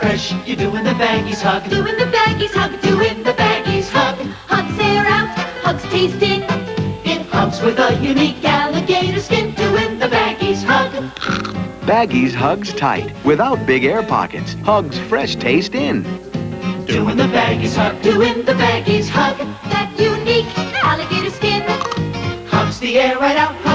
fresh. You're doing the baggies hug. Doing the baggies hug, doing the baggies hug. Hugs air out, hugs taste in. It hugs with a unique Alligator skin, doing the baggies hug. Baggies hugs tight, without big air pockets. Hugs fresh taste in. Doing the baggies hug. Doing the baggies hug. That unique alligator skin. Hugs the air right out.